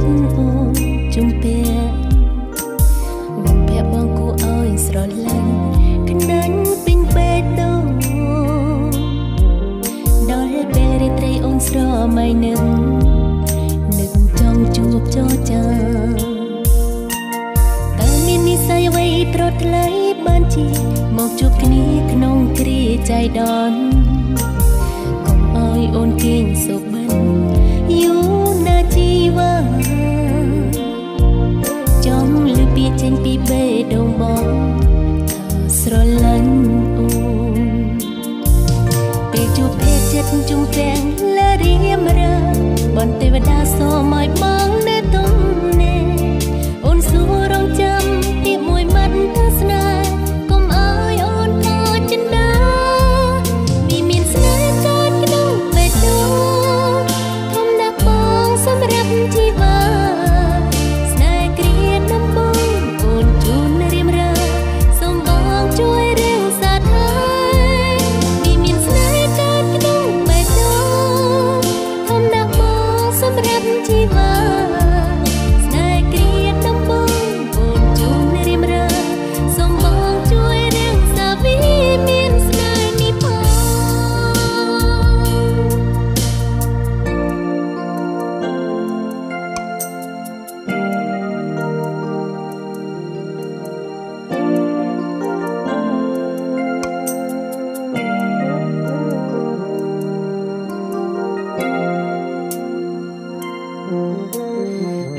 ចិត្តអូជំពាក់មុខភ័ក្របងគូអើយស្រឡាញ់កណាញ់ពេញពេកទៅដល់ពេលរាត្រីអូនស្រមៃនឹងនឹងចង់ជួបចរចាតើមាននិស័យអ្វីត្រត់ថ្លៃបានជាមកជួបគ្នាក្នុងគ្រាចៃដន្យកុំអើយអូនគេងសុខ ចេញពីបេះដូងបងថាស្រលាញ់អូនពេលជួបភេទចិត្តជុំទាំងលរៀមរើបន្ទទេវតាសូមឲ្យបង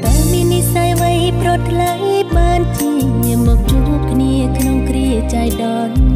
តើមាននិស័យអ្វីប្រត់ថ្លៃបានជាមកជួបគ្នាក្នុងគ្រាចៃដន្យ